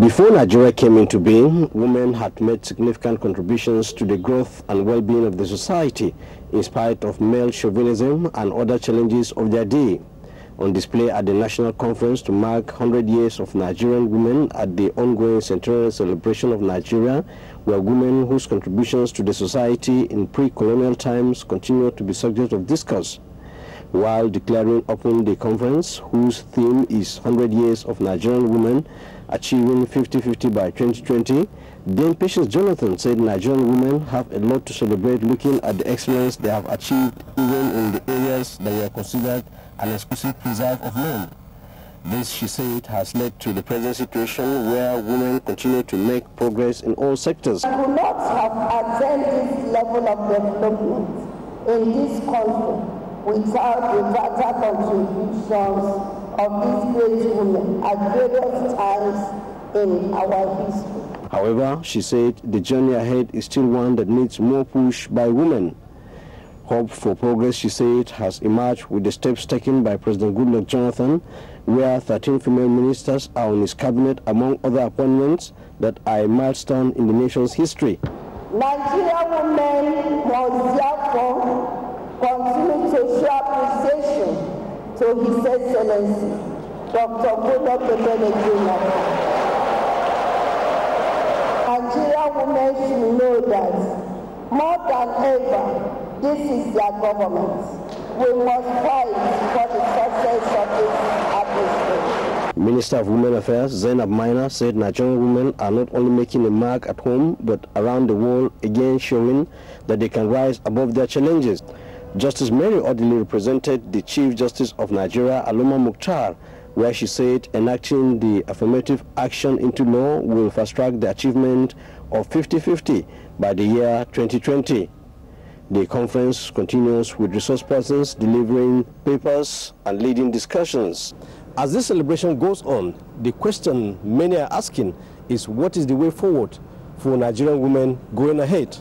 Before Nigeria came into being, women had made significant contributions to the growth and well-being of the society in spite of male chauvinism and other challenges of their day. On display at the National Conference to mark 100 years of Nigerian women at the ongoing centenary celebration of Nigeria were women whose contributions to the society in pre-colonial times continue to be subject of discourse. While declaring open the conference, whose theme is 100 years of Nigerian women achieving 50-50 by 2020, Dame Patience Jonathan said Nigerian women have a lot to celebrate looking at the excellence they have achieved even in the areas that were considered an exclusive preserve of men. This, she said, has led to the present situation where women continue to make progress in all sectors. We could not have attained this level of development in this country without the vital contributions of these great women at various times in our history. However, she said the journey ahead is still one that needs more push by women. Hope for progress, she said, has emerged with the steps taken by President Goodluck Jonathan, where 13 female ministers are on his cabinet, among other appointments that are a milestone in the nation's history. Nigerian women must therefore continue show appreciation to His Excellency, Dr. Goodluck Jonathan. Nigerian women should know that more than ever, this is their government. We must fight for the success of this administration. Minister of Women Affairs Zainab Maina said Nigerian women are not only making a mark at home but around the world, again showing that they can rise above their challenges. Justice Mary Odili represented the Chief Justice of Nigeria, Aloma Mukhtar, where she said enacting the affirmative action into law will fast-track the achievement of 50-50 by the year 2020. The conference continues with resource persons delivering papers and leading discussions. As this celebration goes on, the question many are asking is what is the way forward for Nigerian women going ahead?